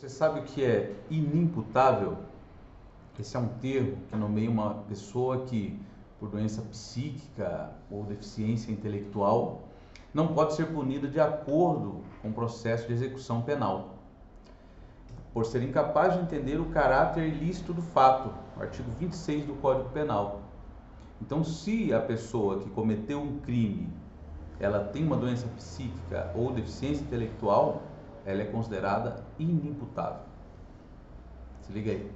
Você sabe o que é inimputável? Esse é um termo que nomeia uma pessoa que, por doença psíquica ou deficiência intelectual, não pode ser punida de acordo com o processo de execução penal, por ser incapaz de entender o caráter ilícito do fato, artigo 26 do Código Penal. Então, se a pessoa que cometeu um crime, ela tem uma doença psíquica ou deficiência intelectual, ela é considerada inimputável. Se liga aí.